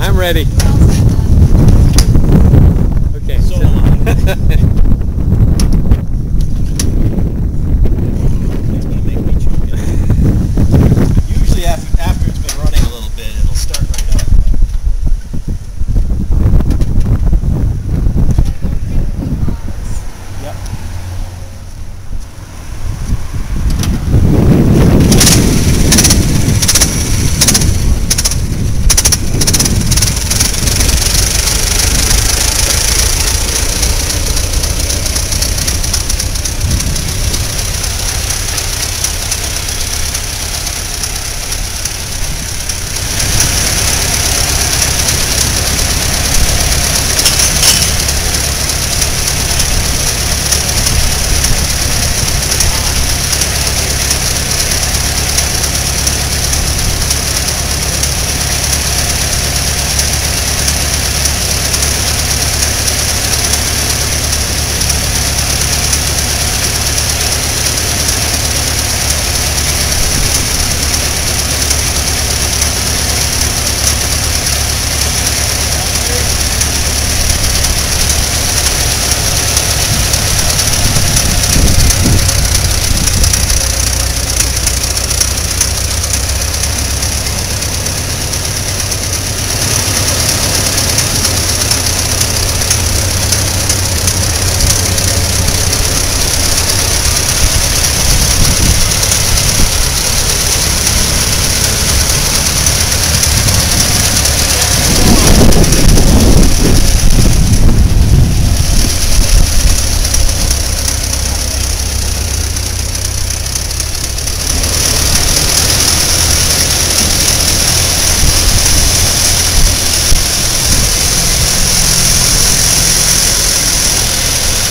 I'm ready. Okay. So.